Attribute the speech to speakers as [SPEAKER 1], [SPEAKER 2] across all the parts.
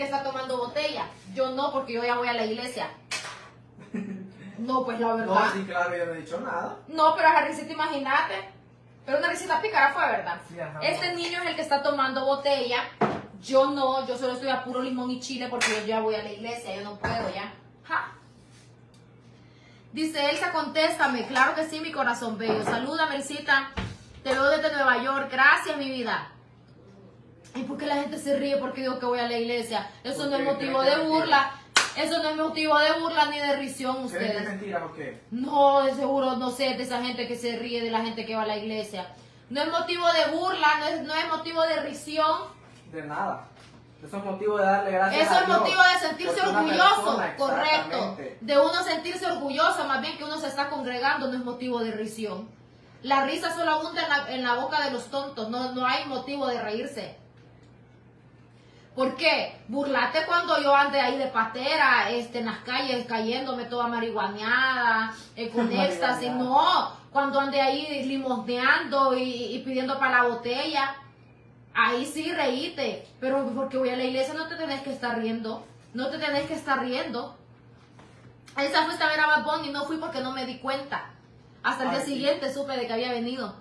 [SPEAKER 1] que está tomando botella. Yo no, porque yo ya voy a la iglesia. No, pues la verdad.
[SPEAKER 2] No, sí, claro, yo no he dicho nada.
[SPEAKER 1] No, pero esa risita, imagínate. Pero una risita pícara fue, ¿verdad?
[SPEAKER 2] Sí, ajá.
[SPEAKER 1] Este niño es el que está tomando botella. Yo no, yo solo estoy a puro limón y chile porque yo ya voy a la iglesia, yo no puedo ya. Ja. Dice Elsa, contéstame. Claro que sí, mi corazón bello. Saluda, Melcita. Te veo desde Nueva York. Gracias, mi vida. ¿Y por qué la gente se ríe porque digo que voy a la iglesia? Eso no es motivo de burla. Eso no es motivo de burla ni de risión,
[SPEAKER 2] ¿Creen que es
[SPEAKER 1] ustedes.
[SPEAKER 2] mentira o qué?
[SPEAKER 1] No, de seguro no sé de esa gente que se ríe de la gente que va a la iglesia. No es motivo de burla, no es, no es motivo de risión.
[SPEAKER 2] De nada. Eso es motivo de darle gracias
[SPEAKER 1] Eso
[SPEAKER 2] a
[SPEAKER 1] es
[SPEAKER 2] Dios.
[SPEAKER 1] motivo de sentirse orgulloso,
[SPEAKER 2] persona,
[SPEAKER 1] correcto. De uno sentirse orgulloso, más bien que uno se está congregando, no es motivo de risión. La risa solo abunda en la, en la boca de los tontos, no, no hay motivo de reírse. ¿Por qué? Burlate cuando yo ande ahí de patera, este, en las calles, cayéndome toda marihuaneada, eh, con éxtasis. No, cuando ande ahí limosneando y, y pidiendo para la botella. Ahí sí reíte, pero porque voy a la iglesia no te tenés que estar riendo. No te tenés que estar riendo. Esa fuiste a ver a Bad Bunny, no fui porque no me di cuenta. Hasta el
[SPEAKER 2] Ay,
[SPEAKER 1] día siguiente supe de que había venido.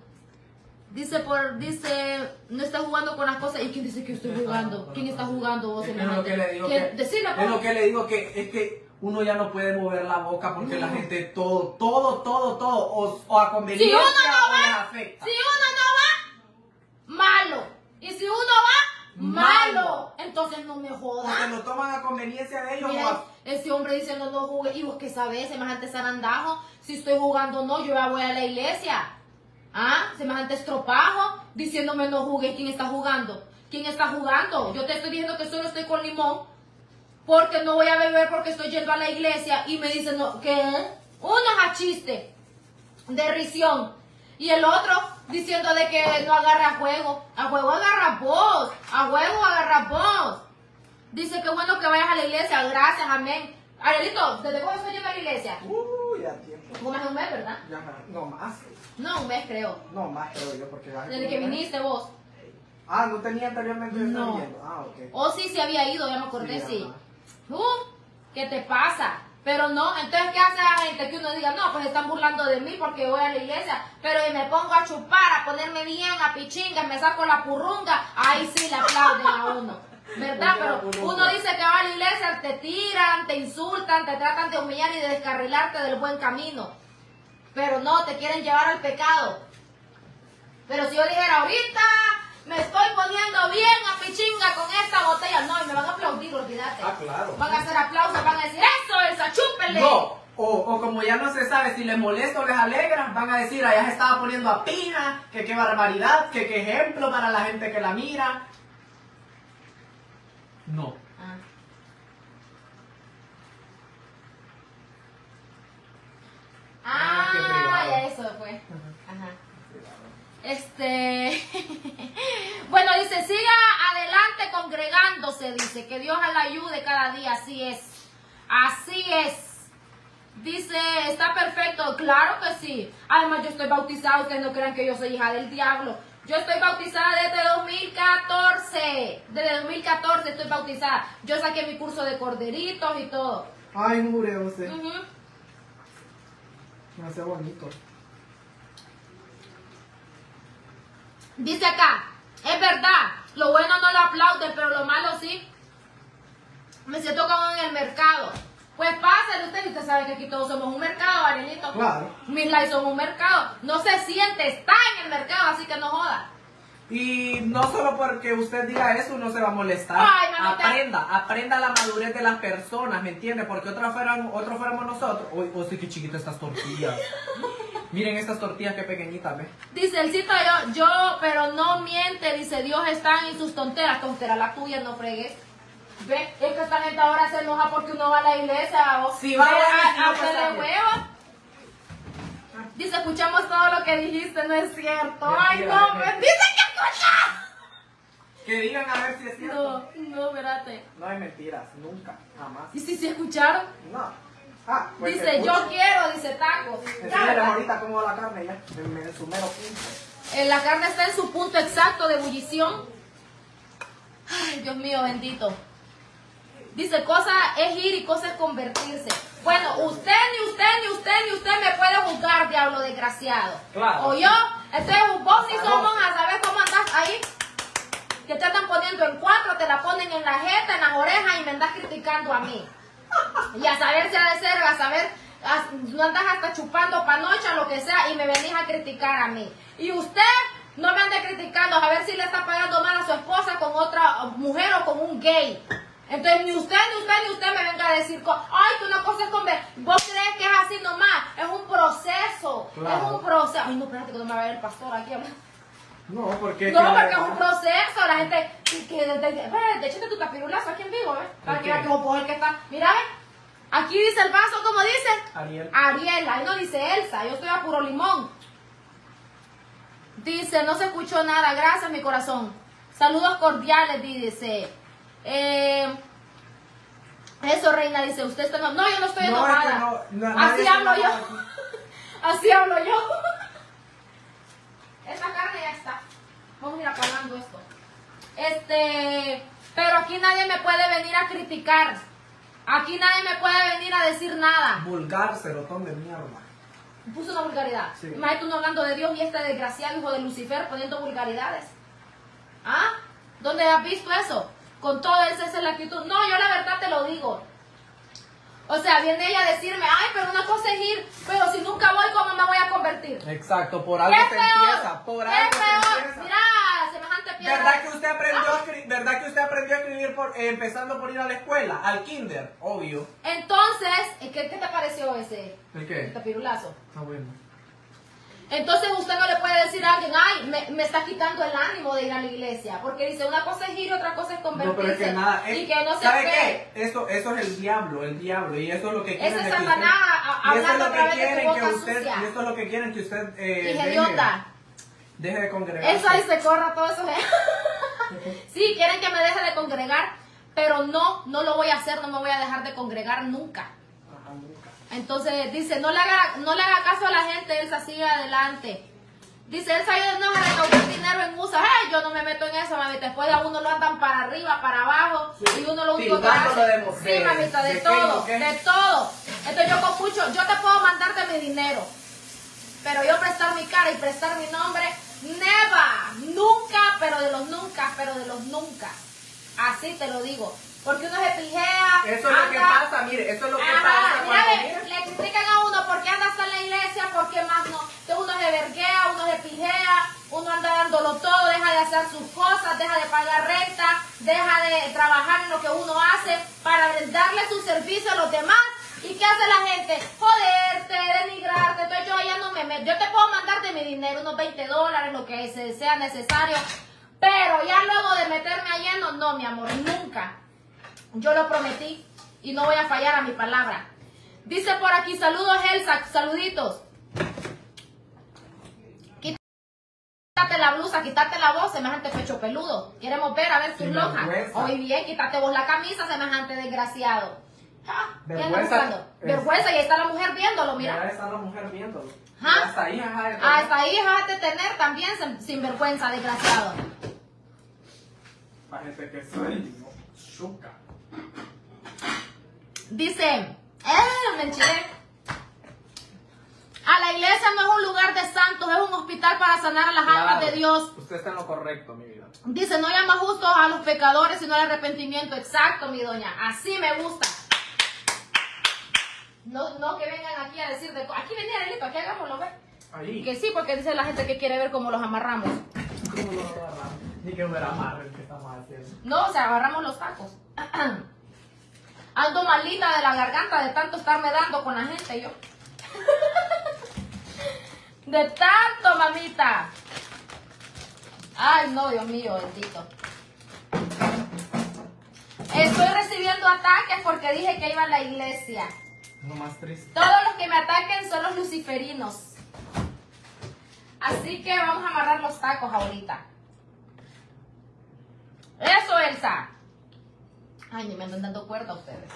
[SPEAKER 1] Dice por, dice, no está jugando con las cosas. ¿Y quién dice que estoy jugando? ¿Quién está jugando vos?
[SPEAKER 2] Es que es lo que le digo que,
[SPEAKER 1] Decilo,
[SPEAKER 2] es
[SPEAKER 1] pues.
[SPEAKER 2] lo que le digo que es que uno ya no puede mover la boca porque la gente todo, todo, todo, todo, o, o a conveniencia
[SPEAKER 1] Si uno no
[SPEAKER 2] o
[SPEAKER 1] va,
[SPEAKER 2] les afecta.
[SPEAKER 1] Si uno no va, malo. Y si uno va, malo.
[SPEAKER 2] Malo.
[SPEAKER 1] Entonces no me jodas.
[SPEAKER 2] Porque lo toman a conveniencia de ellos o
[SPEAKER 1] Mira,
[SPEAKER 2] a-
[SPEAKER 1] ese hombre diciendo no jugué. ¿Y vos qué sabés? Semejante zarandajo. Si estoy jugando no, yo ya voy a la iglesia. ¿Ah? Semejante estropajo. Diciéndome no jugué. ¿Quién está jugando? ¿Quién está jugando? Yo te estoy diciendo que solo estoy con limón. Porque no voy a beber porque estoy yendo a la iglesia. Y me dicen, no, ¿qué? Uno es a chiste. De risión. Y el otro diciendo de que no agarra a juego. A juego agarra vos. A juego agarra vos. Dice que bueno que vayas a la iglesia. Gracias, amén. Arielito, ¿desde cuándo estoy yendo a la iglesia?
[SPEAKER 2] Tiempo.
[SPEAKER 1] Como más de un mes, ¿verdad?
[SPEAKER 2] Ya, no más.
[SPEAKER 1] No, un mes creo.
[SPEAKER 2] No más creo yo porque ya-
[SPEAKER 1] Desde que viniste vos.
[SPEAKER 2] Ah, no tenía anteriormente
[SPEAKER 1] No.
[SPEAKER 2] viendo. Ah, ok.
[SPEAKER 1] Oh, sí, sí había ido, ya me acordé,
[SPEAKER 2] Sí,
[SPEAKER 1] sí.
[SPEAKER 2] ajá.
[SPEAKER 1] Uh, ¿qué te pasa? Pero no, entonces, ¿qué hace la gente? Que uno diga, no, pues están burlando de mí porque voy a la iglesia, pero y me pongo a chupar, a ponerme bien, a pichinga, me saco la purrunga, ahí sí le aplauden a uno. ¿Verdad? Pero uno dice que va a la iglesia, te tiran, te insultan, te tratan de humillar y de descarrilarte del buen camino. Pero no, te quieren llevar al pecado. Pero si yo dijera ahorita me estoy poniendo bien a pichinga con esta botella, no, y me van a aplaudir, olvídate.
[SPEAKER 2] Ah, claro.
[SPEAKER 1] Van a hacer aplausos, van a decir, eso, Elsa, chúpele.
[SPEAKER 2] No, o, o como ya no se sabe si les molesta o les alegra, van a decir, allá se estaba poniendo a pina, que qué barbaridad, que qué ejemplo para la gente que la mira. No.
[SPEAKER 1] Ah.
[SPEAKER 2] Ah,
[SPEAKER 1] Ah, ya eso fue. Ajá. Este. bueno, dice, siga adelante congregándose, dice, que Dios la ayude cada día, así es. Así es. Dice, está perfecto, claro que sí. Además, yo estoy bautizada, ustedes no crean que yo soy hija del diablo. Yo estoy bautizada desde 2014. Desde 2014 estoy bautizada. Yo saqué mi curso de corderitos y todo.
[SPEAKER 2] Ay, mure usted.
[SPEAKER 1] Ujú.
[SPEAKER 2] Me hace bonito.
[SPEAKER 1] Dice acá, es verdad, lo bueno no lo aplauden, pero lo malo sí. Me siento como en el mercado. Pues pásale usted, y usted sabe que aquí todos somos un mercado, Arielito.
[SPEAKER 2] Claro.
[SPEAKER 1] Mis likes son un mercado. No se siente, está en el mercado, así que no joda.
[SPEAKER 2] Y no solo porque usted diga eso, uno se va a molestar.
[SPEAKER 1] Ay, mamita.
[SPEAKER 2] aprenda, aprenda la madurez de las personas, ¿me entiende? Porque otros fueran, otros fuéramos nosotros. Uy, oh, sí, qué chiquitas estas tortillas. Miren estas tortillas, qué pequeñitas, ¿ves?
[SPEAKER 1] Dice el cito yo, yo, pero no miente, dice Dios está en sus tonteras, tontera la tuya, no fregues. Ve, es que esta gente ahora se enoja porque uno va a la iglesia o
[SPEAKER 2] Sí, va,
[SPEAKER 1] Ve, a, a
[SPEAKER 2] pasa bien.
[SPEAKER 1] huevo. Dice, escuchamos todo lo que dijiste, no es cierto. Ay, no, me dice que escuchas.
[SPEAKER 2] Que digan a ver si es cierto.
[SPEAKER 1] No, no, espérate.
[SPEAKER 2] No, hay mentiras, nunca, jamás.
[SPEAKER 1] ¿Y si se escucharon?
[SPEAKER 2] No. Ah, pues
[SPEAKER 1] dice, yo quiero, dice tacos.
[SPEAKER 2] Enséñales ahorita cómo va la carne ya, en, en su mero punto.
[SPEAKER 1] Eh, La carne está en su punto exacto de ebullición. Ay, Dios mío, bendito. Dice, cosa es ir y cosa es convertirse. Bueno, usted, ni usted, ni usted, ni usted me puede juzgar, diablo desgraciado.
[SPEAKER 2] Claro.
[SPEAKER 1] O yo, entonces vos ni
[SPEAKER 2] Claro.
[SPEAKER 1] somos a saber cómo andás ahí. Que te están poniendo en cuatro, te la ponen en la jeta, en las orejas y me andas criticando a mí. Y a saber si ha de ser, a saber, no andas hasta chupando panocha, lo que sea, y me venís a criticar a mí. Y usted no me ande criticando, a ver si le está pagando mal a su esposa con otra mujer o con un gay. Entonces ni usted, ni usted, ni usted me venga a decir, ay, que una cosa es comer. ¿Vos crees que es así nomás? Es un proceso. Es un proceso. Ay, no, espérate que no me va a ver el pastor aquí hablando.
[SPEAKER 2] No, porque.
[SPEAKER 1] No, porque es un proceso, la gente que, de, échate tu tapirulazo aquí en vivo, ¿ves? Para
[SPEAKER 2] ¿El
[SPEAKER 1] que
[SPEAKER 2] qué?
[SPEAKER 1] que vos que está. Mira, ¿ves? Aquí dice el vaso, ¿cómo dice?
[SPEAKER 2] Ariel.
[SPEAKER 1] Ariel, ahí no dice Elsa, yo estoy a puro limón. Dice, no se escuchó nada, gracias mi corazón. Saludos cordiales, dice. Eh, eso, reina, dice, usted está enojada. No, yo no estoy
[SPEAKER 2] No, es que
[SPEAKER 1] enojada.
[SPEAKER 2] no,
[SPEAKER 1] Así hablo yo. Así hablo yo. Esta carne ya está. Vamos a ir apagando esto. Este, pero aquí nadie me puede venir a criticar. Aquí nadie me puede venir a decir nada.
[SPEAKER 2] Vulgar cerotón de mierda.
[SPEAKER 1] Puso una vulgaridad.
[SPEAKER 2] Sí.
[SPEAKER 1] Imagínate uno hablando de Dios y este desgraciado hijo de Lucifer poniendo vulgaridades. ¿Ah? ¿Dónde has visto eso? Con todo esa esa es la actitud. No, yo la verdad te lo digo. O sea, viene ella a decirme, ay, pero una cosa es ir, pero si nunca voy, ¿cómo me voy a convertir?
[SPEAKER 2] Exacto, por
[SPEAKER 1] ¿Qué
[SPEAKER 2] algo
[SPEAKER 1] peor?
[SPEAKER 2] empieza. Por
[SPEAKER 1] ¿Qué
[SPEAKER 2] algo
[SPEAKER 1] peor?
[SPEAKER 2] empieza.
[SPEAKER 1] Mira, semejante piedra.
[SPEAKER 2] ¿Verdad que usted aprendió a escribir, ¿verdad que usted aprendió a escribir por, eh, empezando por ir a la escuela? Al kinder, obvio.
[SPEAKER 1] Entonces, ¿qué, qué te pareció ese
[SPEAKER 2] ¿El qué?
[SPEAKER 1] tapirulazo?
[SPEAKER 2] Ah, bueno.
[SPEAKER 1] Entonces usted no le puede decir a alguien, ay, me, me está quitando el ánimo de ir a la iglesia. Porque dice, una cosa es ir otra cosa es
[SPEAKER 2] No,
[SPEAKER 1] convertirse.
[SPEAKER 2] pero es que nada.
[SPEAKER 1] y
[SPEAKER 2] es-
[SPEAKER 1] que no se
[SPEAKER 2] ¿Sabe qué? Eso, eso es el diablo, el diablo. Y eso es lo que quieren.
[SPEAKER 1] Ese
[SPEAKER 2] que
[SPEAKER 1] Satanás
[SPEAKER 2] es
[SPEAKER 1] hablando
[SPEAKER 2] lo
[SPEAKER 1] a través de tu
[SPEAKER 2] quieren que
[SPEAKER 1] boca
[SPEAKER 2] usted.
[SPEAKER 1] sucia.
[SPEAKER 2] Y eso es lo que quieren que usted. Eh, deje, deje de congregar.
[SPEAKER 1] Eso ahí se corra todo eso. sí, quieren que me deje de congregar, pero no, no lo voy a hacer, no me voy a dejar de congregar nunca. Entonces dice, no le haga, no le haga caso a la gente, Elsa sigue adelante. Dice, Elsa, yo no me recaudar dinero en USA. Ay, yo no me meto en eso, mamita. Después a uno lo andan para arriba, para abajo.
[SPEAKER 2] Sí.
[SPEAKER 1] Y uno lo único que
[SPEAKER 2] Tildándolo
[SPEAKER 1] hace.
[SPEAKER 2] de
[SPEAKER 1] sí, mamita, de,
[SPEAKER 2] de
[SPEAKER 1] todo, de todo. Entonces yo con mucho, yo te puedo mandarte mi dinero. Pero yo prestar mi cara y prestar mi nombre, never, nunca, pero de los nunca, pero de los nunca. Así te lo digo. Porque uno se pijea.
[SPEAKER 2] Eso es lo que pasa, mire, eso es lo que
[SPEAKER 1] Ajá,
[SPEAKER 2] pasa
[SPEAKER 1] mira,
[SPEAKER 2] cuando. mire,
[SPEAKER 1] le critican a uno porque anda hasta en la iglesia, porque más no. Que uno se verguea, uno se pijea, uno anda dándolo todo, deja de hacer sus cosas, deja de pagar renta, deja de trabajar en lo que uno hace para darle su servicio a los demás. ¿Y qué hace la gente? Joderte, denigrarte. Entonces yo ya no me meto. Yo te puedo mandar de mi dinero, unos 20 dólares, lo que se- sea necesario. Pero ya luego de meterme a lleno, no, mi amor, nunca. Yo lo prometí y no voy a fallar a mi palabra. Dice por aquí, saludos Elsa, saluditos. Quítate la blusa, quítate la voz, semejante pecho peludo. Queremos ver a ver tus
[SPEAKER 2] vergüenza.
[SPEAKER 1] Hoy bien, quítate vos la camisa, semejante desgraciado. Ah, ¿qué anda
[SPEAKER 2] Vergüenza
[SPEAKER 1] Vergüenza, y ahí está la mujer viéndolo, mira.
[SPEAKER 2] está la mujer viéndolo. Ya Hasta ahí, ajá.
[SPEAKER 1] Ah, Hasta ahí vas de tener también sin, vergüenza, desgraciado.
[SPEAKER 2] Gente que soy, chuca.
[SPEAKER 1] Dice, ¡eh! Me enchilé. A la iglesia no es un lugar de santos, es un hospital para sanar a las almas de Dios.
[SPEAKER 2] Usted está en lo correcto, mi vida.
[SPEAKER 1] Dice, no llama justos a los pecadores, sino al arrepentimiento. Exacto, mi doña. Así me gusta. No, no que vengan aquí a decir de... Aquí venía delito, aquí hagámoslo, ¿ves?
[SPEAKER 2] Ahí.
[SPEAKER 1] Que sí, porque dice la gente que quiere ver cómo los amarramos.
[SPEAKER 2] Ni que fuera amarre el que estamos haciendo.
[SPEAKER 1] No, o sea, agarramos los tacos. Ando malita de la garganta de tanto estarme dando con la gente yo. De tanto, mamita. Ay, no, Dios mío, bendito. Estoy recibiendo ataques porque dije que iba a la iglesia.
[SPEAKER 2] Lo más triste.
[SPEAKER 1] Todos los que me ataquen son los luciferinos. Así que vamos a amarrar los tacos ahorita. Eso, Elsa. Ay, ni me andan dando cuerda ustedes.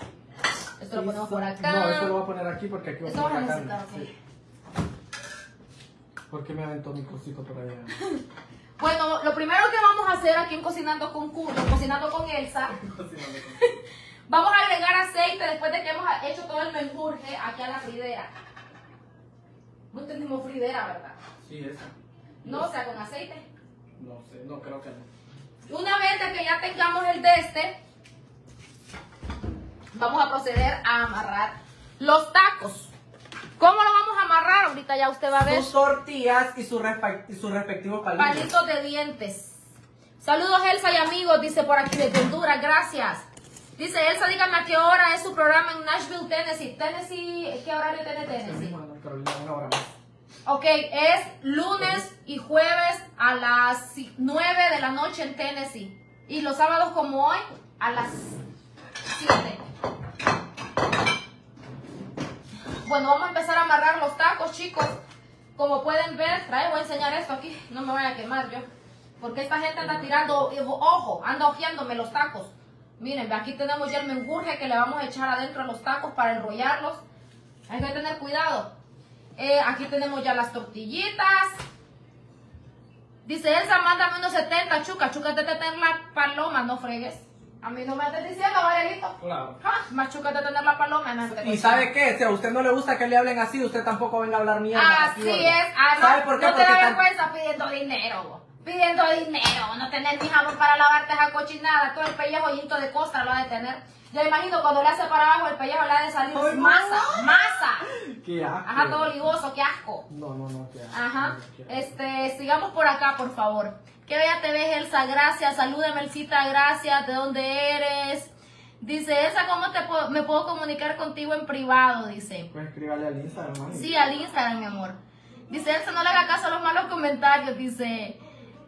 [SPEAKER 1] Esto lo ponemos por acá.
[SPEAKER 2] No, esto lo voy a poner aquí porque aquí voy a poner
[SPEAKER 1] vamos a
[SPEAKER 2] la carne.
[SPEAKER 1] necesitar, ok.
[SPEAKER 2] Sí. ¿Por qué me aventó mi cosito por allá?
[SPEAKER 1] Bueno, lo primero que vamos a hacer aquí en Cocinando con Culo, Cocinando con Elsa, Vamos a agregar aceite después de que hemos hecho todo el menjurje aquí a la fridera. No tenemos fridera, ¿verdad?
[SPEAKER 2] Sí, esa.
[SPEAKER 1] No, o sea, con aceite.
[SPEAKER 2] No sé, no creo que no.
[SPEAKER 1] Una vez de que ya tengamos el de este, vamos a proceder a amarrar los tacos. ¿Cómo lo vamos a amarrar? Ahorita ya usted va a ver.
[SPEAKER 2] Sus tortillas y sus respe- y sus respectivos palitos.
[SPEAKER 1] Palitos de dientes. Saludos Elsa y amigos, dice por aquí de Honduras, gracias. Dice Elsa, dígame a qué hora es su programa en Nashville, Tennessee. Tennessee, ¿qué horario tiene Tennessee?
[SPEAKER 2] mismo, Ana Carolina, una hora más.
[SPEAKER 1] Ok, es lunes y jueves a las 9 de la noche en Tennessee. Y los sábados como hoy a las 7. Bueno, vamos a empezar a amarrar los tacos, chicos. Como pueden ver, trae, voy a enseñar esto aquí. No me vaya a quemar yo. Porque esta gente anda tirando, ojo, anda ojeándome los tacos. Miren, aquí tenemos ya el menjurje que le vamos a echar adentro a los tacos para enrollarlos. Hay que tener cuidado. Eh, aquí tenemos ya las tortillitas. Dice Elsa, mándame unos 70, chuca. Chuca, te tener la paloma, no fregues. A mí no me estés diciendo, Varelito.
[SPEAKER 2] Claro.
[SPEAKER 1] Ah, más chuca de tener la paloma. No,
[SPEAKER 2] Y sabe qué, si a usted no le gusta que le hablen así, usted tampoco venga a hablar mierda.
[SPEAKER 1] Así es. No,
[SPEAKER 2] ¿Sabe por qué?
[SPEAKER 1] no te da
[SPEAKER 2] tan-
[SPEAKER 1] vergüenza pidiendo dinero. vos. Pidiendo dinero. No tener ni jabón para lavarte esa cochinada. Todo el pellejo de costra lo ha de tener. Yo imagino cuando le hace para abajo el pellejo le ha de salir
[SPEAKER 2] Ay,
[SPEAKER 1] masa.
[SPEAKER 2] no.
[SPEAKER 1] Masa.
[SPEAKER 2] Qué asco.
[SPEAKER 1] Ajá, todo olivoso. Qué asco.
[SPEAKER 2] No, no, no, qué asco.
[SPEAKER 1] Ajá.
[SPEAKER 2] Qué asco.
[SPEAKER 1] Este, sigamos por acá, por favor. Que bella te ves, Elsa. Gracias. Salúdame, Elcita. Gracias. ¿De dónde eres? Dice, Elsa, ¿cómo te puedo- me puedo comunicar contigo en privado? Dice.
[SPEAKER 2] Pues escríbale al Instagram, mami.
[SPEAKER 1] Sí, al Instagram, mi amor. Dice, Elsa, no le haga caso a los malos comentarios. Dice,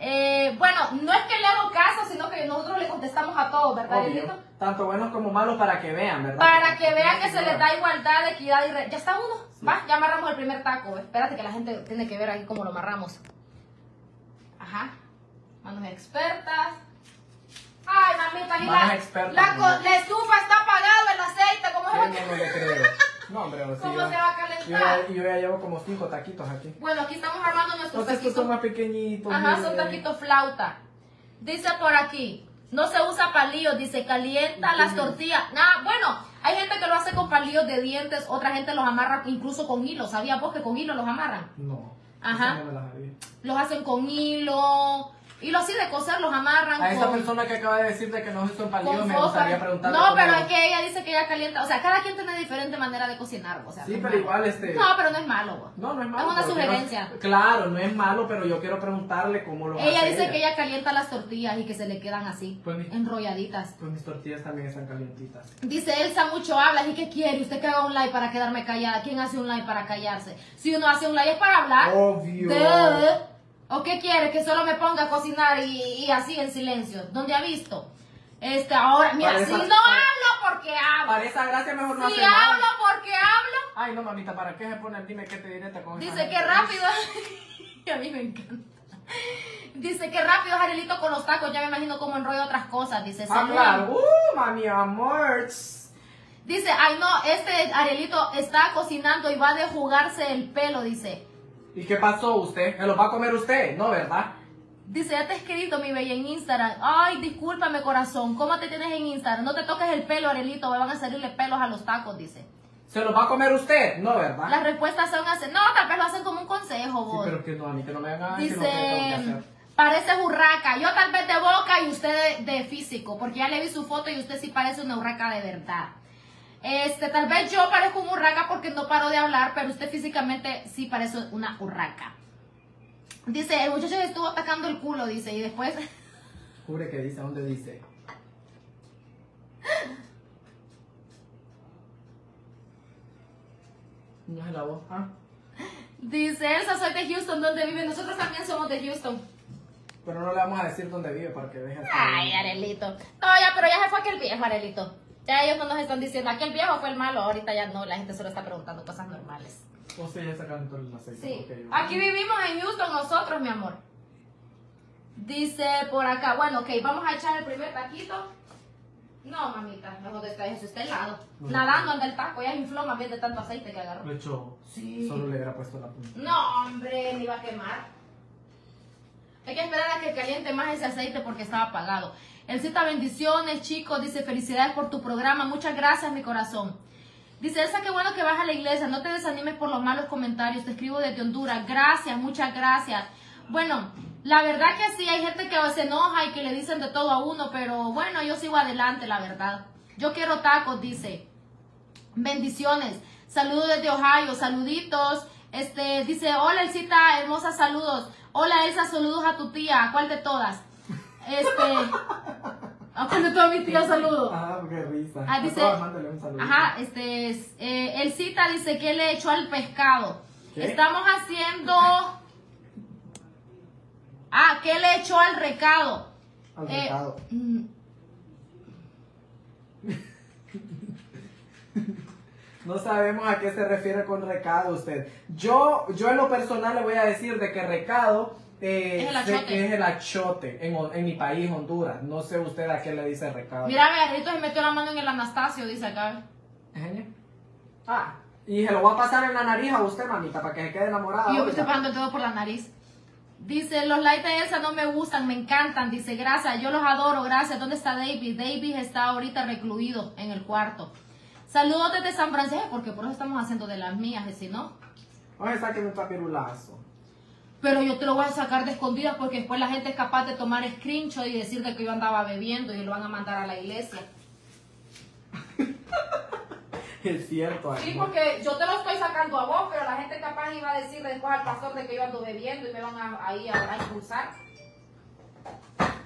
[SPEAKER 1] eh, bueno, no es que le hago caso, sino que nosotros le contestamos a todos, ¿verdad,
[SPEAKER 2] Obvio. Tanto buenos como malos para que vean, ¿verdad?
[SPEAKER 1] Para que vean que se les da igualdad, equidad y... re- Ya está uno. Va, ya amarramos el primer taco. Espérate que la gente tiene que ver aquí cómo lo amarramos. Ajá. Manos expertas. Ay, mamita, y
[SPEAKER 2] Manos
[SPEAKER 1] la,
[SPEAKER 2] expertas,
[SPEAKER 1] la, la estufa está apagada, el aceite, ¿cómo, va,
[SPEAKER 2] no, hombre, o sea,
[SPEAKER 1] ¿Cómo
[SPEAKER 2] yo-
[SPEAKER 1] se va a calentar?
[SPEAKER 2] yo ya llevo como cinco taquitos aquí.
[SPEAKER 1] Bueno, aquí estamos armando nuestros
[SPEAKER 2] Entonces estos
[SPEAKER 1] taquitos.
[SPEAKER 2] son más pequeñitos.
[SPEAKER 1] Ajá, son taquitos flauta. Dice por aquí, no se usa palillos, dice calienta las tortillas. Nah, bueno, hay gente que lo hace con palillos de dientes, otra gente los amarra incluso con hilo. ¿Sabías vos que con hilo los amarran?
[SPEAKER 2] No.
[SPEAKER 1] Ajá.
[SPEAKER 2] no me.
[SPEAKER 1] Los hacen con hilo, hilo así de coser, los amarran
[SPEAKER 2] A esa
[SPEAKER 1] con,
[SPEAKER 2] persona que acaba de decir de que no son
[SPEAKER 1] con
[SPEAKER 2] palillos, me gustaría preguntarle.
[SPEAKER 1] No, pero es que ella dice que ella calienta, o sea, cada quien tiene diferente manera de cocinar, o sea,
[SPEAKER 2] Sí,
[SPEAKER 1] no es
[SPEAKER 2] pero igual este.
[SPEAKER 1] No, pero no es malo. vos.
[SPEAKER 2] No, no es malo.
[SPEAKER 1] Es una sugerencia.
[SPEAKER 2] Claro, no es malo, pero yo quiero preguntarle cómo lo
[SPEAKER 1] Ella
[SPEAKER 2] hace
[SPEAKER 1] dice que ella calienta las tortillas y que se le quedan así,
[SPEAKER 2] Pues mi-
[SPEAKER 1] enrolladitas.
[SPEAKER 2] Pues mis tortillas también están calientitas.
[SPEAKER 1] Dice Elsa, mucho hablas. ¿Y qué quiere? ¿Usted que haga un like para quedarme callada? ¿Quién hace un like para callarse? Si uno hace un like es para hablar.
[SPEAKER 2] Obvio.
[SPEAKER 1] ¿O qué quiere? Que solo me ponga a cocinar y, y así en silencio. ¿Dónde ha visto? Este, ahora, mira,
[SPEAKER 2] Para
[SPEAKER 1] si
[SPEAKER 2] esa-
[SPEAKER 1] no
[SPEAKER 2] para-
[SPEAKER 1] hablo porque hablo.
[SPEAKER 2] Para esa gracia mejor no
[SPEAKER 1] Si
[SPEAKER 2] hace nada.
[SPEAKER 1] hablo porque hablo.
[SPEAKER 2] Ay, no, mamita, ¿para qué se pone dime qué te diré? Te con
[SPEAKER 1] Dice que rápido. A mí me encanta. Dice que rápido, Jarelito, con los tacos. Ya me imagino cómo enrollo otras cosas. Dice,
[SPEAKER 2] Ah, claro. Uh, mami, amor.
[SPEAKER 1] Dice, ay no, este Arielito está cocinando y va de jugarse el pelo, dice.
[SPEAKER 2] ¿Y qué pasó usted? ¿Me lo va a comer usted? No, ¿verdad?
[SPEAKER 1] Dice, ya te he escrito, mi bella, en Instagram. Ay, discúlpame, corazón. ¿Cómo te tienes en Instagram? No te toques el pelo, Arielito. Me van a salirle pelos a los tacos, dice.
[SPEAKER 2] ¿Se lo va a comer usted? No, ¿verdad?
[SPEAKER 1] Las respuestas son así. No, tal vez lo hacen como un consejo,
[SPEAKER 2] Sí,
[SPEAKER 1] vos.
[SPEAKER 2] pero que no, a mí que no me hagan lo que
[SPEAKER 1] Dice,
[SPEAKER 2] hacer.
[SPEAKER 1] parece urraca. Yo tal vez de boca y usted de, de físico. Porque ya le vi su foto y usted sí parece una urraca de verdad. Este, tal vez yo parezco una urraca porque no paro de hablar, pero usted físicamente sí parece una urraca. Dice, el muchacho le estuvo atacando el culo, dice, y después...
[SPEAKER 2] Jure que dice, ¿dónde dice? No es la voz, ¿ah?
[SPEAKER 1] Dice, Elsa, soy de Houston, ¿dónde vive? Nosotros también somos de Houston.
[SPEAKER 2] Pero no le vamos a decir dónde vive para que deje.
[SPEAKER 1] Ay, Arelito. No, ya, pero ya se fue aquel viejo, Arelito. Ya ellos no nos están diciendo, aquel viejo fue el malo, ahorita ya no, la gente solo está preguntando cosas normales.
[SPEAKER 2] O sea, ya sacaron todo el aceite.
[SPEAKER 1] Sí.
[SPEAKER 2] ok.
[SPEAKER 1] Aquí vivimos en Houston nosotros, mi amor. Dice por acá, bueno, ok, vamos a echar el primer taquito. No, mamita, mejor de está eso está helado.
[SPEAKER 2] No.
[SPEAKER 1] Nadando anda el taco, ya infló más bien de tanto aceite que agarró.
[SPEAKER 2] Lo echó.
[SPEAKER 1] Sí.
[SPEAKER 2] Solo le hubiera puesto la punta.
[SPEAKER 1] No, hombre, me iba a quemar. Hay que esperar a que caliente más ese aceite porque estaba apagado. El cita bendiciones, chicos. Dice felicidades por tu programa. Muchas gracias, mi corazón. Dice Elsa, qué bueno que vas a la iglesia. No te desanimes por los malos comentarios. Te escribo desde Honduras. Gracias, muchas gracias. Bueno, la verdad que sí, hay gente que se enoja y que le dicen de todo a uno, pero bueno, yo sigo adelante, la verdad. Yo quiero tacos, dice. Bendiciones. Saludos desde Ohio, saluditos. Este, dice, hola Elcita, hermosa, saludos. Hola Elsa, saludos a tu tía. ¿Cuál de todas? Este, ¿a cuál de todas mis tías saludos?
[SPEAKER 2] Ah, qué risa.
[SPEAKER 1] Ah, dice,
[SPEAKER 2] mándale un saludo.
[SPEAKER 1] ajá, este, es, eh, Elcita dice que le echó al pescado.
[SPEAKER 2] ¿Qué?
[SPEAKER 1] Estamos haciendo, ah, que le echó al recado.
[SPEAKER 2] Al
[SPEAKER 1] Eh,
[SPEAKER 2] recado.
[SPEAKER 1] mm,
[SPEAKER 2] No sabemos a qué se refiere con recado usted. Yo, yo en lo personal le voy a decir de que recado eh,
[SPEAKER 1] Es el achote.
[SPEAKER 2] que es el achote en, en mi país, Honduras. No sé usted a qué le dice recado.
[SPEAKER 1] Mira, Garrito se metió la mano en el Anastasio, dice acá.
[SPEAKER 2] Ah, y se lo voy a pasar en la nariz a usted, mamita, para que se quede enamorada.
[SPEAKER 1] Y yo me estoy pasando el dedo por la nariz. Dice, los likes de Elsa no me gustan, me encantan. Dice, gracias, yo los adoro, gracias. ¿Dónde está David? David está ahorita recluido en el cuarto. Saludos desde San Francisco, porque por eso estamos haciendo de las mías, si no.
[SPEAKER 2] Oye, sáqueme un papirulazo.
[SPEAKER 1] Pero yo te lo voy a sacar de escondidas porque después la gente es capaz de tomar screenshot y decir de que yo andaba bebiendo y lo van a mandar a la iglesia.
[SPEAKER 2] Es cierto,
[SPEAKER 1] Sí,
[SPEAKER 2] amor.
[SPEAKER 1] porque yo te lo estoy sacando a vos, pero la gente capaz iba a decir después al pastor de que yo ando bebiendo y me van a, ahí a, a impulsar.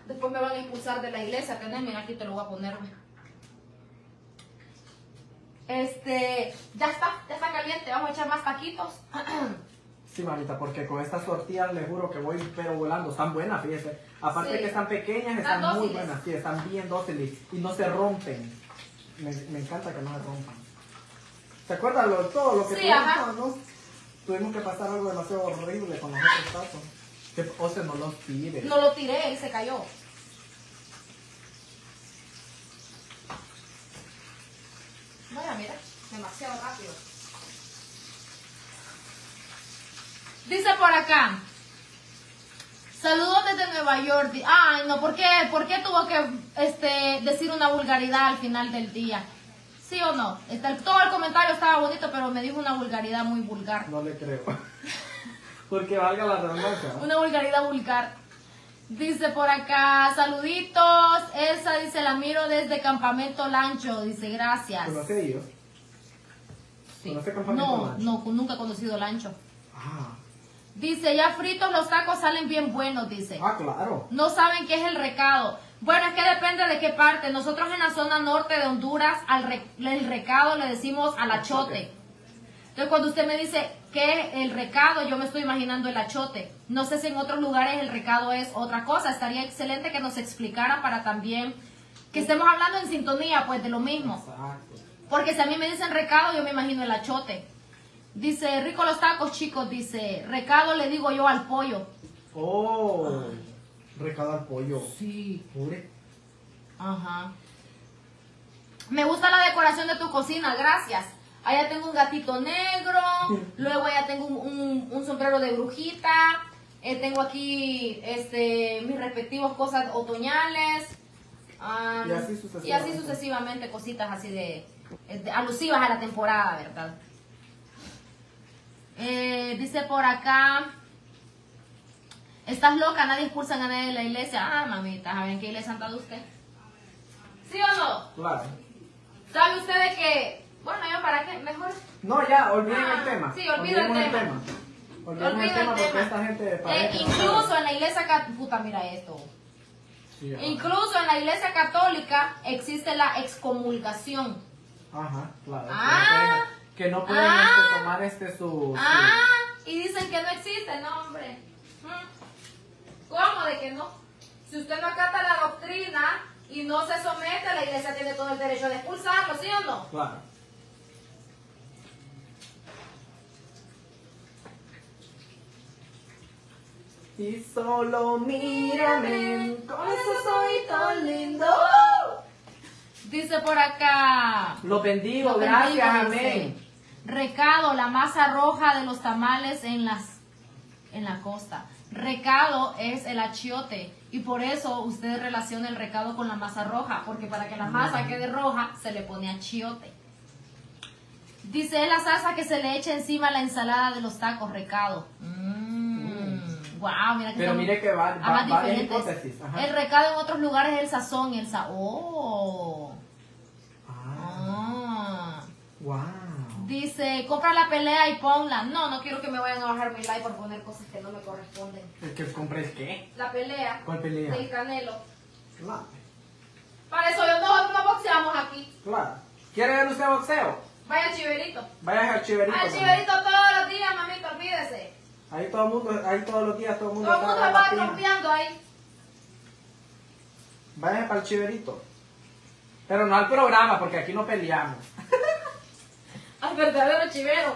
[SPEAKER 1] Después me van a impulsar de la iglesia. Tenés, mira, aquí te lo voy a poner. Este, ya está, ya está caliente. Vamos a echar más taquitos.
[SPEAKER 2] Sí, mamita, porque con estas tortillas le juro que voy pero volando. Están buenas, fíjese. Aparte
[SPEAKER 1] Sí.
[SPEAKER 2] que están pequeñas,
[SPEAKER 1] Están
[SPEAKER 2] están, muy buenas. Sí, están bien dóciles y no se rompen. Me, me encanta que no se rompan. ¿Se acuerdan lo, todo lo que
[SPEAKER 1] Sí,
[SPEAKER 2] tuvimos?
[SPEAKER 1] ajá.
[SPEAKER 2] no? Tuvimos que pasar algo demasiado horrible con los otros tazos. Que Ose no los pide.
[SPEAKER 1] No lo tiré y se cayó. Vaya, mira, demasiado rápido. Dice por acá. Saludos desde Nueva York. Ay, no, ¿por qué, ¿por qué tuvo que este, decir una vulgaridad al final del día? ¿Sí o no? El- todo el comentario estaba bonito, pero me dijo una vulgaridad muy vulgar.
[SPEAKER 2] No le creo. porque valga la redundancia. ¿no?
[SPEAKER 1] Una vulgaridad vulgar. Dice por acá, saluditos. Elsa dice, la miro desde Campamento Lancho. Dice, gracias.
[SPEAKER 2] ¿Conoce ellos?
[SPEAKER 1] Sí.
[SPEAKER 2] ¿Conoce Campamento
[SPEAKER 1] No,
[SPEAKER 2] Lancho?
[SPEAKER 1] no, nunca he conocido Lancho.
[SPEAKER 2] Ah,
[SPEAKER 1] Dice, ya fritos los tacos salen bien buenos, dice.
[SPEAKER 2] ah, claro.
[SPEAKER 1] No saben qué es el recado. Bueno, es que depende de qué parte. Nosotros en la zona norte de Honduras, al re- el recado le decimos al achote. Entonces, cuando usted me dice que el recado, yo me estoy imaginando el achote. No sé si en otros lugares el recado es otra cosa. Estaría excelente que nos explicara para también que estemos hablando en sintonía, pues, de lo mismo. Porque si a mí me dicen recado, yo me imagino el achote. Dice, rico los tacos, chicos. Dice, recado le digo yo al pollo.
[SPEAKER 2] Oh, recado al pollo.
[SPEAKER 1] Sí.
[SPEAKER 2] Pure.
[SPEAKER 1] Ajá. Me gusta la decoración de tu cocina, gracias. Allá tengo un gatito negro, luego allá tengo un, un- un sombrero de brujita, eh, tengo aquí este mis respectivos cosas otoñales.
[SPEAKER 2] Y así
[SPEAKER 1] Y
[SPEAKER 2] sucesivamente.
[SPEAKER 1] así sucesivamente, cositas así de, de- alusivas a la temporada, ¿verdad? Eh, dice por acá, estás loca, nadie expulsa a nadie de la iglesia. Ah, mamita, ¿saben en qué iglesia anda usted? ¿Sí o no?
[SPEAKER 2] Claro.
[SPEAKER 1] ¿Sabe usted de que, bueno, yo para qué, mejor
[SPEAKER 2] No, ya, olviden
[SPEAKER 1] Ah,
[SPEAKER 2] el tema.
[SPEAKER 1] sí, olvida el
[SPEAKER 2] Olvidemos
[SPEAKER 1] tema.
[SPEAKER 2] Olvidemos el tema
[SPEAKER 1] el tema.
[SPEAKER 2] esta gente
[SPEAKER 1] Eh, incluso en la iglesia católica, puta, mira esto.
[SPEAKER 2] Sí.
[SPEAKER 1] Incluso en la iglesia católica existe la excomulgación.
[SPEAKER 2] Ajá, claro.
[SPEAKER 1] Ah.
[SPEAKER 2] que no pueden,
[SPEAKER 1] Ah.
[SPEAKER 2] este, tomar este su...
[SPEAKER 1] Ah, y dicen que no existe, no, hombre. Mm. ¿Cómo de que no? Si usted no acata la doctrina y no se somete, la iglesia tiene todo el derecho de expulsarlo, ¿sí o no?
[SPEAKER 2] Claro. Y solo mírame con esos ojitos lindos.
[SPEAKER 1] Dice por acá.
[SPEAKER 2] Los bendigo, gracias, amén.
[SPEAKER 1] Recado, la masa roja de los tamales en las en la costa. Recado es el achiote y por eso ustedes relacionan el recado con la masa roja, porque para que la masa quede roja se le pone achiote. Dice es la salsa que se le echa encima a la ensalada de los tacos, recado. Mmm. Wow, mira que
[SPEAKER 2] Pero
[SPEAKER 1] son
[SPEAKER 2] mire que va, va, va de hipótesis. Ajá.
[SPEAKER 1] El recado en otros lugares es el sazón y el sa. Oh.
[SPEAKER 2] Ah,
[SPEAKER 1] Ah.
[SPEAKER 2] wow.
[SPEAKER 1] Dice, compra la pelea y ponla. No, no quiero que me vayan a bajar mi like por poner cosas que no me corresponden.
[SPEAKER 2] ¿El que compres qué?
[SPEAKER 1] La pelea
[SPEAKER 2] ¿Cuál pelea?
[SPEAKER 1] del canelo.
[SPEAKER 2] Claro.
[SPEAKER 1] Para eso yo nosotros no boxeamos aquí.
[SPEAKER 2] Claro. ¿Quiere ver usted boxeo?
[SPEAKER 1] Vaya chiverito.
[SPEAKER 2] Vaya al chiverito.
[SPEAKER 1] Al chiverito todos los días, mamito, olvídese.
[SPEAKER 2] Ahí todo el mundo, ahí todos los días todo el mundo
[SPEAKER 1] Todo el mundo va trompeando ahí.
[SPEAKER 2] Vaya para el chiverito. Pero no al programa, porque aquí no peleamos.
[SPEAKER 1] Al verdadero chivero.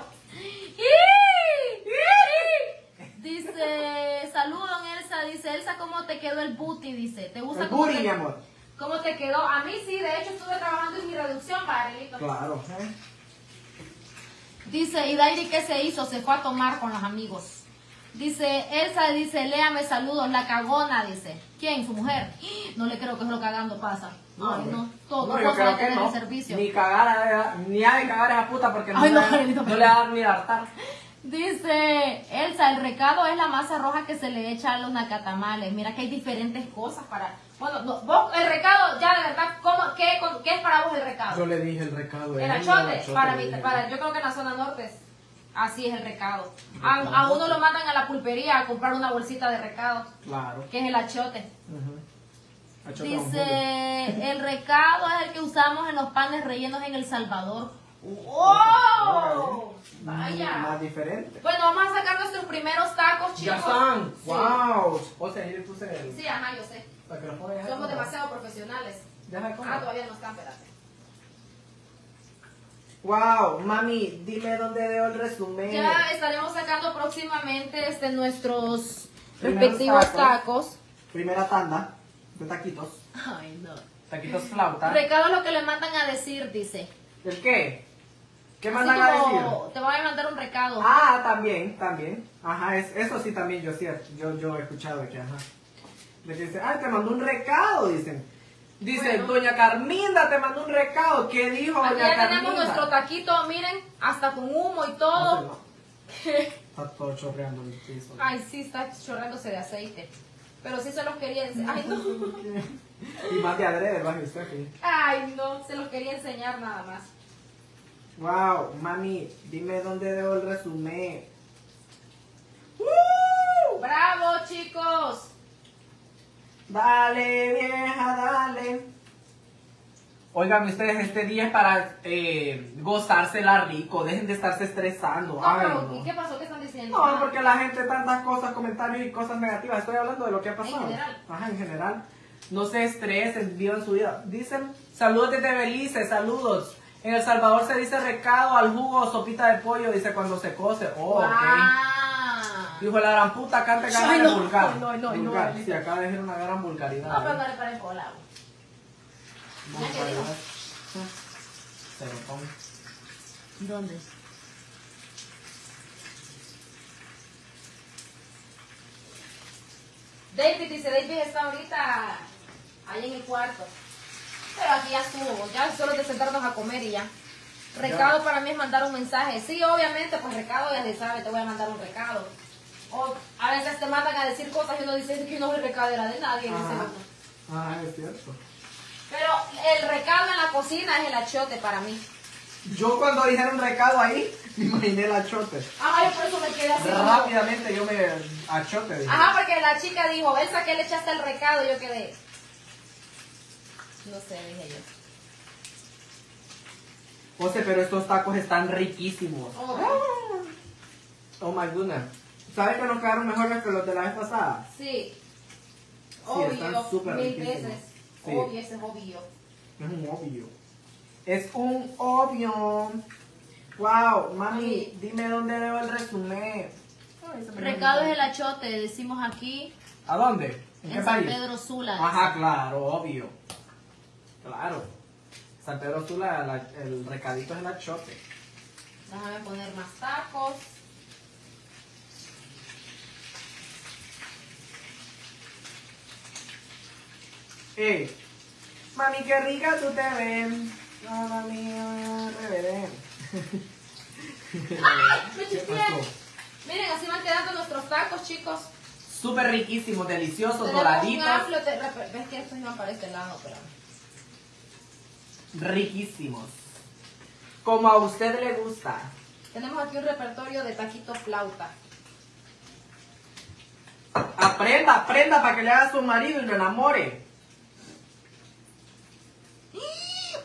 [SPEAKER 1] Dice, saludos Elsa, dice Elsa, ¿cómo te quedó el booty? Dice, ¿te gusta
[SPEAKER 2] El
[SPEAKER 1] cómo
[SPEAKER 2] booty,
[SPEAKER 1] te-
[SPEAKER 2] mi amor.
[SPEAKER 1] ¿Cómo te quedó? A mí sí, de hecho estuve trabajando en mi reducción, Barrilito.
[SPEAKER 2] Claro. ¿eh?
[SPEAKER 1] Dice, ¿y Dairi qué se hizo? Se fue a tomar con los amigos. Dice, Elsa dice, léame saludos, la cagona, dice. ¿Quién? ¿Su mujer? No le creo que es lo cagando pasa. Ay, no, todo
[SPEAKER 2] No, yo creo
[SPEAKER 1] va a
[SPEAKER 2] que
[SPEAKER 1] tener
[SPEAKER 2] no.
[SPEAKER 1] el servicio.
[SPEAKER 2] Ni cagar, a- ni ha de cagar a esa puta porque no,
[SPEAKER 1] Ay, no,
[SPEAKER 2] le,
[SPEAKER 1] Jairito,
[SPEAKER 2] no le va a dar ni hartar.
[SPEAKER 1] Dice, Elsa, el recado es la masa roja que se le echa a los nacatamales. Mira que hay diferentes cosas para... Bueno, no, vos, el recado, ya de verdad, ¿cómo, qué, con- ¿qué es para vos el recado?
[SPEAKER 2] Yo le dije el recado.
[SPEAKER 1] El achote, para
[SPEAKER 2] dije.
[SPEAKER 1] para, yo creo que en la zona norte es- así es el recado. A, a uno lo mandan a la pulpería a comprar una bolsita de recado,
[SPEAKER 2] Claro.
[SPEAKER 1] que es el achote. Dice, el recado es el que usamos en los panes rellenos en El Salvador. ¡Wow! Vaya.
[SPEAKER 2] Más diferente.
[SPEAKER 1] Bueno, vamos a sacar nuestros primeros tacos, chicos.
[SPEAKER 2] Ya están.
[SPEAKER 1] Sí.
[SPEAKER 2] Wow. O sea, ahí le puse el.
[SPEAKER 1] Sí, ajá, yo sé.
[SPEAKER 2] Para que.
[SPEAKER 1] Somos demasiado profesionales.
[SPEAKER 2] Deja de comer.
[SPEAKER 1] Ah, todavía no están, espérate.
[SPEAKER 2] Wow, mami, dime dónde veo el resumen.
[SPEAKER 1] Ya estaremos sacando próximamente este, nuestros
[SPEAKER 2] Primeros
[SPEAKER 1] respectivos
[SPEAKER 2] tacos.
[SPEAKER 1] tacos.
[SPEAKER 2] Primera tanda de taquitos.
[SPEAKER 1] Ay, no.
[SPEAKER 2] Taquitos flauta.
[SPEAKER 1] Recado lo que le mandan a decir, dice.
[SPEAKER 2] ¿El qué? ¿Qué
[SPEAKER 1] Así
[SPEAKER 2] mandan a decir?
[SPEAKER 1] Te voy a mandar un recado.
[SPEAKER 2] Ah, también, también. Ajá, es, eso sí también yo sí, yo, yo he escuchado de que, ajá. De que dice, ay, te mandó un recado, dicen. Dice,
[SPEAKER 1] Bueno.
[SPEAKER 2] doña Carminda te mandó un recado. ¿Qué dijo
[SPEAKER 1] Aquí
[SPEAKER 2] doña
[SPEAKER 1] ya
[SPEAKER 2] Carminda?
[SPEAKER 1] tenemos nuestro taquito, miren, hasta con humo y todo.
[SPEAKER 2] Está todo chorreando el piso.
[SPEAKER 1] Ay, sí, está chorrándose de aceite. Pero sí se los quería enseñar. Ay, no.
[SPEAKER 2] Y más de adrede, bajo usted aquí.
[SPEAKER 1] Ay, no, se los quería enseñar nada más.
[SPEAKER 2] Wow, mami, dime dónde debo el resumen.
[SPEAKER 1] ¡Bravo, chicos!
[SPEAKER 2] Dale, vieja, dale. Oigan, ustedes, este día es para eh, gozársela rico. Dejen de estarse estresando.
[SPEAKER 1] No,
[SPEAKER 2] Ay,
[SPEAKER 1] pero,
[SPEAKER 2] no.
[SPEAKER 1] ¿y qué pasó? ¿Qué están diciendo?
[SPEAKER 2] No, porque la gente tantas cosas, comentarios y cosas negativas. Estoy hablando de lo que ha pasado.
[SPEAKER 1] En general.
[SPEAKER 2] Ajá, en general. No se estresen, vivan su vida. Dicen, saludos desde Belice, saludos. En El Salvador se dice recado al jugo, sopita de pollo, dice cuando se cose. Oh, ok. Dijo la gran puta, cante
[SPEAKER 1] Ay,
[SPEAKER 2] cara
[SPEAKER 1] no,
[SPEAKER 2] vulgar.
[SPEAKER 1] no, no, no,
[SPEAKER 2] vulgar.
[SPEAKER 1] no.
[SPEAKER 2] Sí, acaba de decir una gran vulgaridad.
[SPEAKER 1] No, pero
[SPEAKER 2] ¿eh?
[SPEAKER 1] no le que digo.
[SPEAKER 2] Vulgaridad. Se lo pongo.
[SPEAKER 1] ¿Dónde? David dice, David está ahorita ahí en el cuarto. Pero aquí ya estuvo, ya solo de sentarnos a comer y ya. Recado para mí es mandar un mensaje. Sí, obviamente, pues recado ya se sabe, te voy a mandar un recado. O a veces te mandan a decir cosas y uno dice "Es que no es recadera de nadie.
[SPEAKER 2] Ajá.
[SPEAKER 1] uno.
[SPEAKER 2] Ah, es cierto.
[SPEAKER 1] Pero el recado en la cocina es el achote para mí.
[SPEAKER 2] Yo cuando dijeron recado ahí, me imaginé el achote.
[SPEAKER 1] Ah, yo por eso me quedé así. como-
[SPEAKER 2] Rápidamente yo me achote. dije.
[SPEAKER 1] Ajá, porque la chica dijo, Elsa, ¿qué le echaste el recado? Y yo quedé. No sé, dije yo.
[SPEAKER 2] José, pero estos tacos están riquísimos.
[SPEAKER 1] Oh,
[SPEAKER 2] Oh my goodness. ¿Sabes que nos quedaron mejores que los de la vez pasada?
[SPEAKER 1] sí. Obvio, mil veces.
[SPEAKER 2] Sí.
[SPEAKER 1] Obvio, ese es obvio.
[SPEAKER 2] Es un obvio. Es un obvio. Wow, mami, dime dónde debo el resumen.
[SPEAKER 1] Recado es el achote, decimos aquí
[SPEAKER 2] ¿A dónde? ¿En qué
[SPEAKER 1] en San
[SPEAKER 2] país?
[SPEAKER 1] Pedro Sula.
[SPEAKER 2] Ajá, claro, obvio. Claro. San Pedro Sula, la- el recadito es el achote.
[SPEAKER 1] Déjame poner más tacos.
[SPEAKER 2] Eh. Mami, qué rica tú te ves. No, mami, reveré.
[SPEAKER 1] ¡Ay! Miren, así van quedando nuestros tacos, chicos.
[SPEAKER 2] Súper riquísimos, deliciosos, doraditos.
[SPEAKER 1] Ves que estos iban para este lado, pero...
[SPEAKER 2] Riquísimos. Como a usted le gusta.
[SPEAKER 1] Tenemos aquí un repertorio de taquito flauta.
[SPEAKER 2] Aprenda, aprenda para que le haga a su marido y lo enamore.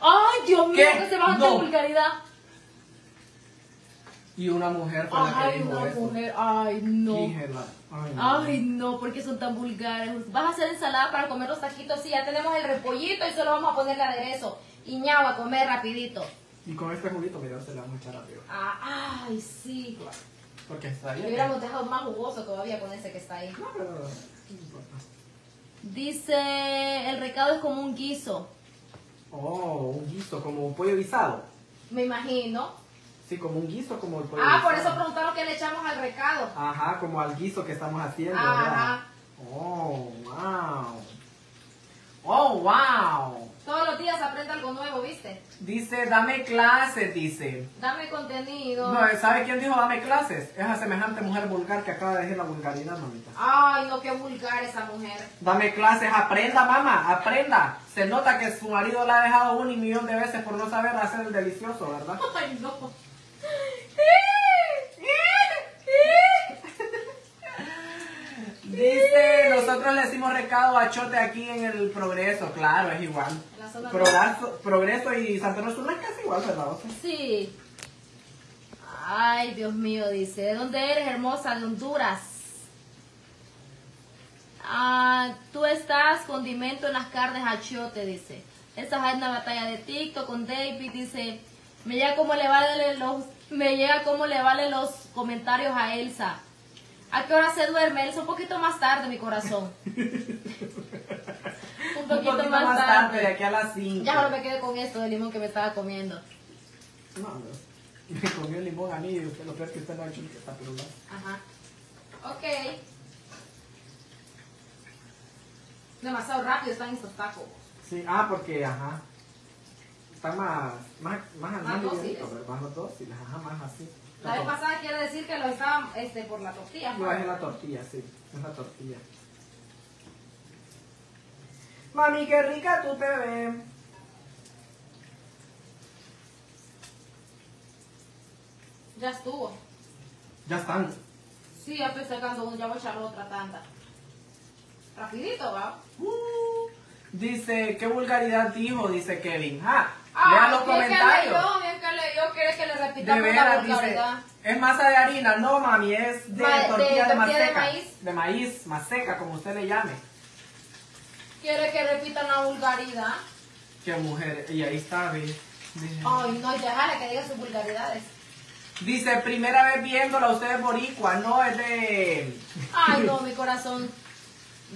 [SPEAKER 1] ¡Ay, Dios mío!
[SPEAKER 2] ¿Qué?
[SPEAKER 1] Que se va a
[SPEAKER 2] No.
[SPEAKER 1] vulgaridad.
[SPEAKER 2] Y una mujer fue la que
[SPEAKER 1] Ay,
[SPEAKER 2] dijo
[SPEAKER 1] una
[SPEAKER 2] eso.
[SPEAKER 1] mujer. Ay, no.
[SPEAKER 2] Híjela. Ay, no.
[SPEAKER 1] Ay, no, porque son tan vulgares. Vas a hacer ensalada para comer los taquitos. Sí, ya tenemos el repollito y solo vamos a ponerle aderezo. Y a comer rapidito.
[SPEAKER 2] Y con este juguito, mira, se la vamos a echar arriba.
[SPEAKER 1] Ah, ay, sí.
[SPEAKER 2] Porque está bien.
[SPEAKER 1] hubiéramos dejado más jugoso todavía con ese que está ahí.
[SPEAKER 2] No, pero no importa.
[SPEAKER 1] Dice, el recado es como un guiso.
[SPEAKER 2] Oh, un guiso, como un pollo guisado.
[SPEAKER 1] Me imagino.
[SPEAKER 2] Sí, como un guiso, como el pollo
[SPEAKER 1] Ah, por eso preguntaron qué le echamos al recado.
[SPEAKER 2] Ajá, como al guiso que estamos haciendo,
[SPEAKER 1] Ajá.
[SPEAKER 2] ¿verdad? Oh, wow. Oh, wow.
[SPEAKER 1] Aprende algo nuevo, ¿viste?
[SPEAKER 2] Dice, dame clases, dice.
[SPEAKER 1] Dame contenido.
[SPEAKER 2] No, ¿sabe quién dijo dame clases? Esa semejante mujer vulgar que acaba de decir la vulgaridad, mamita.
[SPEAKER 1] Ay, no, qué vulgar esa mujer.
[SPEAKER 2] Dame clases, aprenda, mamá, aprenda. Se nota que su marido la ha dejado un y millón de veces por no saber hacer el delicioso, ¿verdad?
[SPEAKER 1] Ay, no.
[SPEAKER 2] Dice, nosotros le decimos recado a Chote aquí en el Progreso, claro, es igual. Progreso, Progreso y Santa Rosa es casi igual, ¿verdad?
[SPEAKER 1] Sí. Ay, Dios mío, dice. ¿De dónde eres, hermosa? De Honduras. Ah, tú estás condimento en las carnes achiote, dice. Esa es una batalla de TikTok con David, dice. Me llega como le vale los, me llega como le vale los comentarios a Elsa. ¿A qué hora se duerme? Elsa, un poquito más tarde, mi corazón. un
[SPEAKER 2] un
[SPEAKER 1] poquito,
[SPEAKER 2] poquito
[SPEAKER 1] más,
[SPEAKER 2] más
[SPEAKER 1] tarde.
[SPEAKER 2] tarde, de aquí a las 5.
[SPEAKER 1] Ya ahora me quedé con esto de limón que me estaba comiendo.
[SPEAKER 2] No, no. Me comió el limón a mí y lo peor es que usted no ha hecho ni que está pirulado.
[SPEAKER 1] Ajá. Ok. Demasiado rápido están estos tacos.
[SPEAKER 2] Sí, ah, porque, ajá. Están más, más, más,
[SPEAKER 1] Más
[SPEAKER 2] más
[SPEAKER 1] dóciles.
[SPEAKER 2] Más dóciles, ajá, más así.
[SPEAKER 1] La vez pasada quiere decir que lo estaban este, por la tortilla.
[SPEAKER 2] No, es la tortilla, sí. Es la tortilla. Mami, qué rica tú te ves.
[SPEAKER 1] Ya estuvo.
[SPEAKER 2] Ya están.
[SPEAKER 1] Sí, ya estoy sacando uno, ya voy a echar otra tanda. Rapidito, ¿va?
[SPEAKER 2] Uh, dice, qué vulgaridad dijo, dice Kevin. Ah,
[SPEAKER 1] Ah,
[SPEAKER 2] lean los
[SPEAKER 1] bien
[SPEAKER 2] comentarios.
[SPEAKER 1] Leyó, bien que le
[SPEAKER 2] De
[SPEAKER 1] repitamos la
[SPEAKER 2] veras, es masa de harina, no mami, es de
[SPEAKER 1] Ma- de
[SPEAKER 2] tortilla de,
[SPEAKER 1] de
[SPEAKER 2] maseca.
[SPEAKER 1] maíz.
[SPEAKER 2] De maíz, maseca, como usted le llame.
[SPEAKER 1] Quiere que repitan la vulgaridad.
[SPEAKER 2] Qué mujer, y ahí está, ve.
[SPEAKER 1] Ay, no, déjale que diga sus vulgaridades.
[SPEAKER 2] Dice, primera vez viéndola, usted es boricua, no es de...
[SPEAKER 1] Ay, no, mi corazón.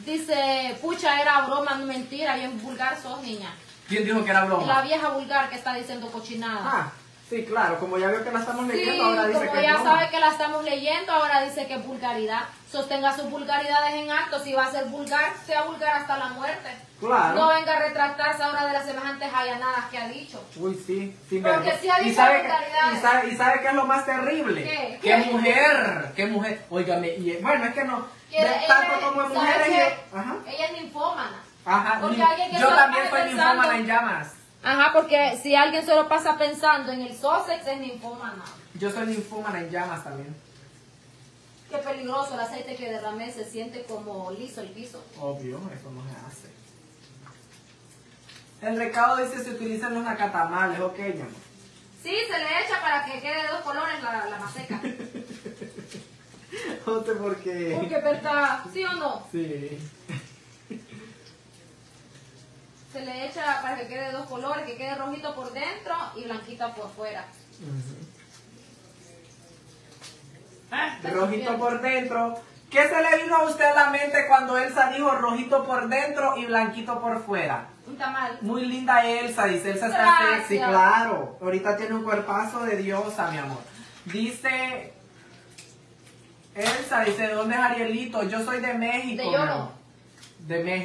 [SPEAKER 1] Dice, pucha, era broma, no mentira, bien vulgar sos, niña.
[SPEAKER 2] ¿Quién dijo que era broma?
[SPEAKER 1] La vieja vulgar que está diciendo cochinada.
[SPEAKER 2] Ah, sí, claro, como ya veo que la estamos
[SPEAKER 1] Sí,
[SPEAKER 2] leyendo, ahora dice
[SPEAKER 1] como
[SPEAKER 2] que es
[SPEAKER 1] ya
[SPEAKER 2] broma.
[SPEAKER 1] sabe que la estamos leyendo, ahora dice que es vulgaridad. Sostenga sus vulgaridades en acto. Si va a ser vulgar, sea vulgar hasta la muerte.
[SPEAKER 2] Claro.
[SPEAKER 1] No venga a retractarse ahora de las semejantes allanadas que ha dicho.
[SPEAKER 2] Uy, sí, sin
[SPEAKER 1] Porque sí ha
[SPEAKER 2] ¿Y
[SPEAKER 1] dicho
[SPEAKER 2] sabe, que, y, sabe, ¿Y sabe qué es lo más terrible?
[SPEAKER 1] ¿Qué?
[SPEAKER 2] ¡Qué mujer! ¡Qué mujer! Óigame, y, bueno, es que no. Tanto
[SPEAKER 1] ella-
[SPEAKER 2] como
[SPEAKER 1] ¿sabe
[SPEAKER 2] mujeres
[SPEAKER 1] qué?
[SPEAKER 2] y- Ajá.
[SPEAKER 1] Ella es ninfómana.
[SPEAKER 2] Ajá.
[SPEAKER 1] Porque
[SPEAKER 2] ni-
[SPEAKER 1] alguien que
[SPEAKER 2] yo también soy ninfómana en llamas.
[SPEAKER 1] Ajá, porque si alguien solo pasa pensando en el Sussex, es ninfómana.
[SPEAKER 2] Yo soy ninfómana en llamas también.
[SPEAKER 1] Qué peligroso el aceite que derramé, se siente como liso el piso.
[SPEAKER 2] Obvio, eso no se hace. El recado dice se utilizan los nacatamales, ok, mi amor.
[SPEAKER 1] Sí, se le echa para que quede de dos colores la, la maseca.
[SPEAKER 2] No sé por qué.
[SPEAKER 1] Porque verdad, ¿sí o no?
[SPEAKER 2] Sí.
[SPEAKER 1] Se le echa para que quede de dos colores, que quede rojito por dentro y blanquito por fuera. Ah,
[SPEAKER 2] Rojito por dentro. ¿Qué se le vino a usted a la mente cuando Elsa dijo rojito por dentro y blanquito por fuera?
[SPEAKER 1] Un tamal.
[SPEAKER 2] Muy linda Elsa, dice Elsa está
[SPEAKER 1] Gracias.
[SPEAKER 2] sexy, claro. Ahorita tiene un cuerpazo de diosa, mi amor. Dice Elsa, dice, ¿de dónde es Arielito? Yo soy de México.
[SPEAKER 1] De Lloro.
[SPEAKER 2] De México.